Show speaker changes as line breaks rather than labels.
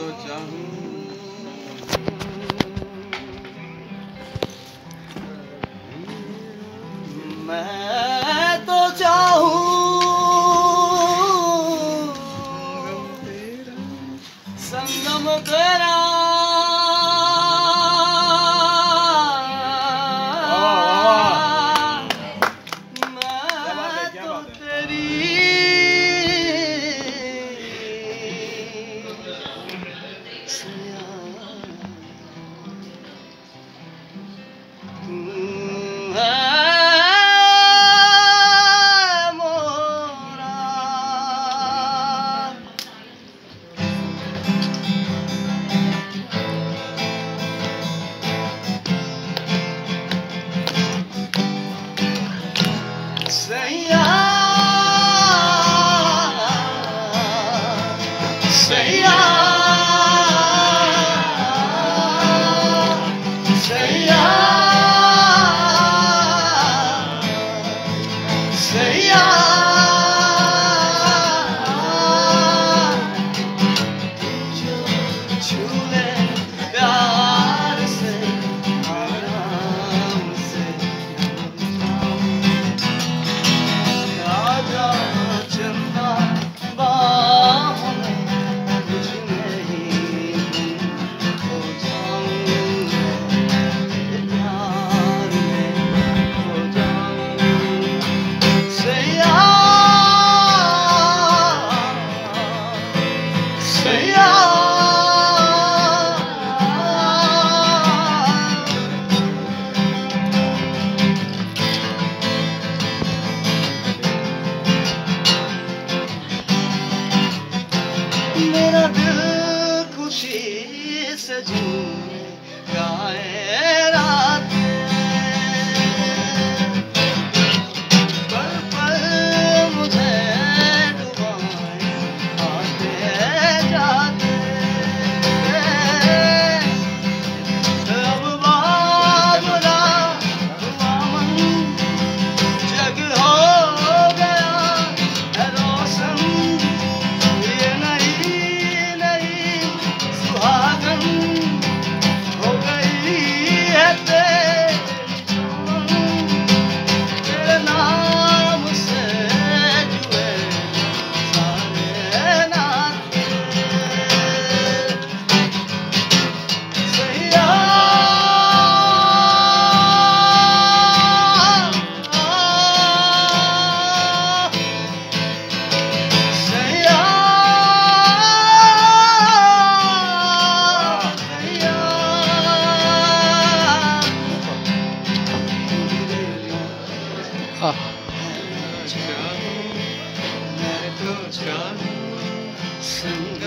तो चाहूँ।
मैं तो चाहूँ। संगम तेरा 谁呀、मेरा दिल खुशी से झूमे गाए
John. Soon